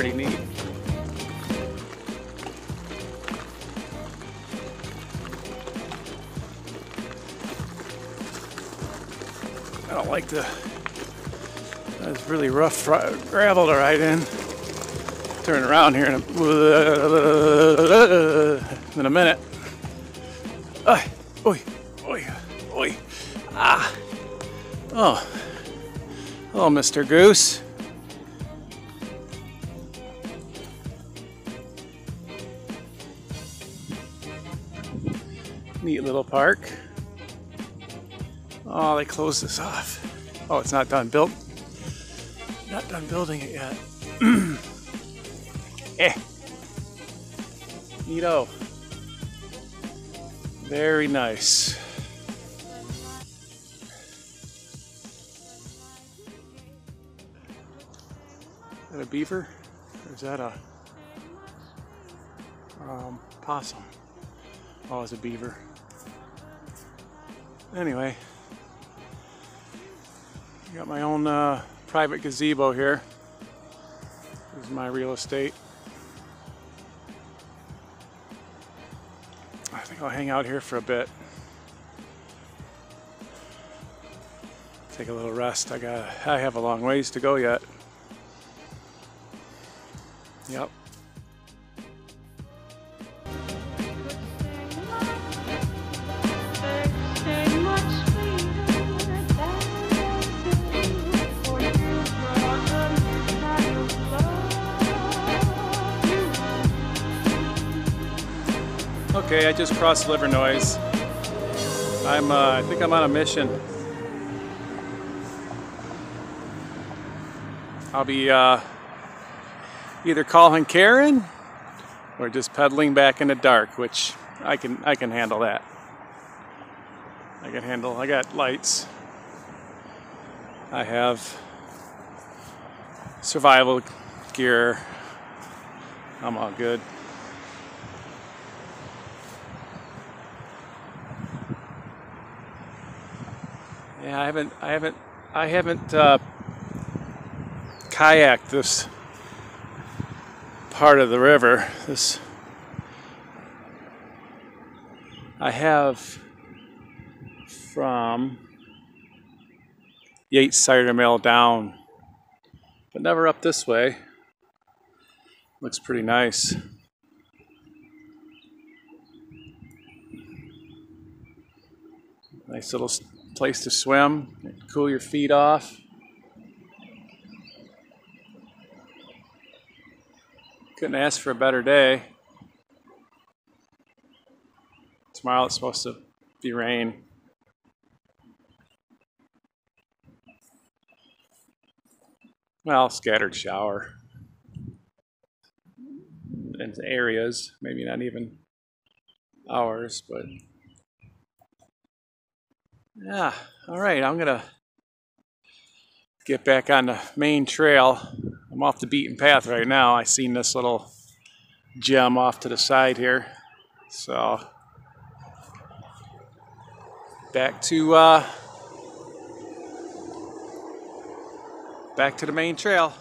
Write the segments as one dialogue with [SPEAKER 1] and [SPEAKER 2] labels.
[SPEAKER 1] pretty neat. I don't like the, that's really rough gravel to ride in. Turn around here in a, in a minute. Oi, oi, oi, oi. Ah. Oh. Hello, Mr. Goose. Neat little park. Oh, they closed this off. Oh, it's not done built. Not done building it yet. eh. Neato. Very nice. Is that a beaver? Or is that a um, possum? Oh, it's a beaver. Anyway, I got my own uh, private gazebo here. This is my real estate. I think I'll hang out here for a bit. Take a little rest. I got I have a long ways to go yet. Yep. Okay, I just crossed Livernois. I'm, uh, I think I'm on a mission. I'll be uh, either calling Karen or just pedaling back in the dark, which I can I can handle that. I can handle. I got lights. I have survival gear. I'm all good. Yeah, I haven't, I haven't, I haven't uh, kayaked this part of the river. This, I have from Yates Cider Mill down, but never up this way. Looks pretty nice. Nice little place to swim, cool your feet off. Couldn't ask for a better day. Tomorrow it's supposed to be rain. Well, scattered shower in areas, maybe not even hours, but yeah, all right, I'm gonna get back on the main trail. I'm off the beaten path right now. I seen this little gem off to the side here. So back to uh, back to the main trail.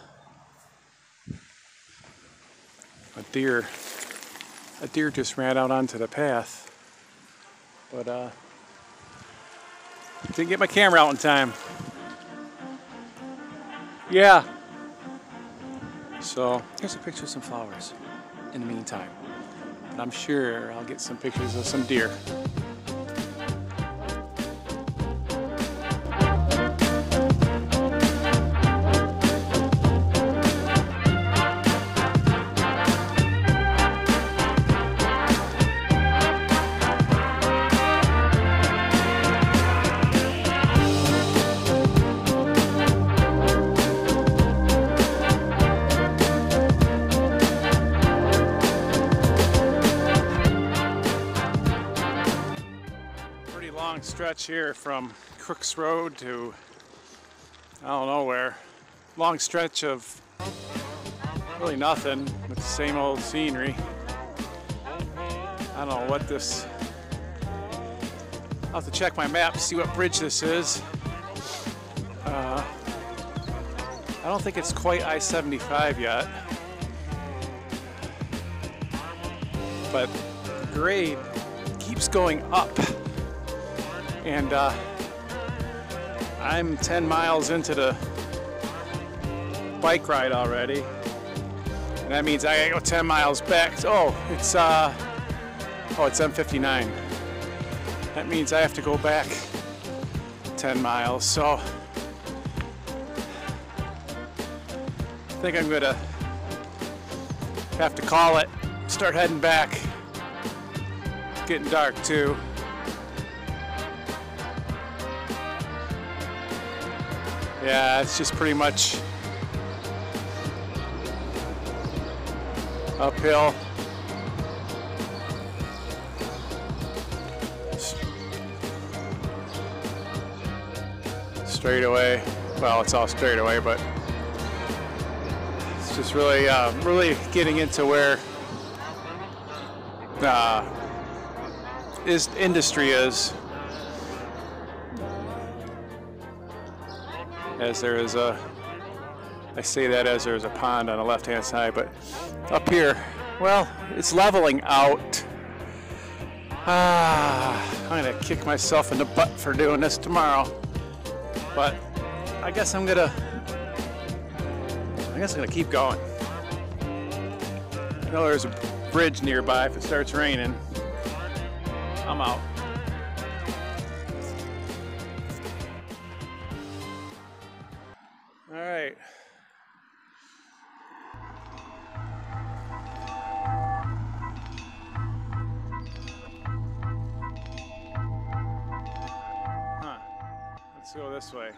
[SPEAKER 1] A deer a deer just ran out onto the path. But uh didn't get my camera out in time. Yeah. So here's a picture of some flowers in the meantime. But I'm sure I'll get some pictures of some deer. long stretch here from Crooks Road to I don't know where. Long stretch of really nothing with the same old scenery. I don't know what this, I'll have to check my map, to see what bridge this is. Uh, I don't think it's quite I-75 yet. But grade keeps going up. And uh, I'm 10 miles into the bike ride already. And that means I gotta go 10 miles back. Oh, it's uh, oh, it's M59. That means I have to go back 10 miles. So I think I'm gonna have to call it. Start heading back. It's getting dark too. Yeah, it's just pretty much uphill. Straight away. Well, it's all straight away, but it's just really, uh, really getting into where uh, is industry is. As there is a, I say that as there's a pond on the left-hand side, but up here, well, it's leveling out. Ah, I'm gonna kick myself in the butt for doing this tomorrow. But I guess I'm gonna, I guess I'm gonna keep going. I know there's a bridge nearby if it starts raining. I'm out. Go this way.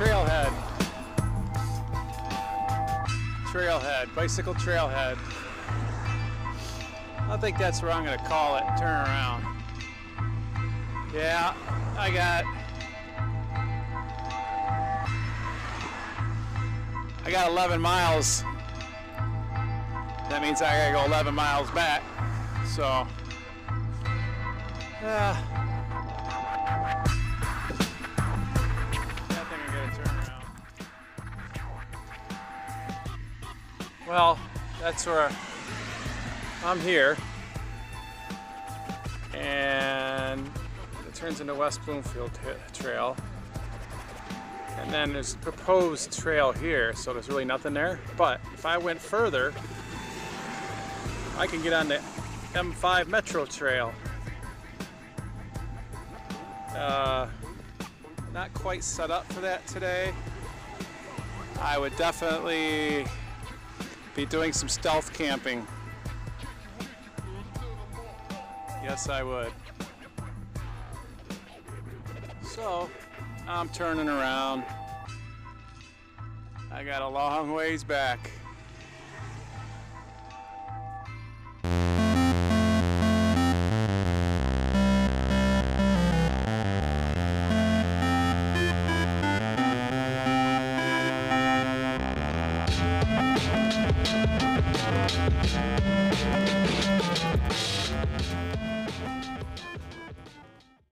[SPEAKER 1] Trailhead. Trailhead, bicycle trailhead. I think that's where I'm gonna call it. Turn around. Yeah, I got. I got 11 miles. That means I gotta go 11 miles back. So, yeah. I think I gotta turn around. Well, that's where I'm here. And it turns into West Bloomfield Trail. And then there's a proposed trail here, so there's really nothing there. But if I went further, I can get on the M5 Metro Trail. Uh, not quite set up for that today. I would definitely be doing some stealth camping. Yes, I would. So, I'm turning around. I got a long ways back.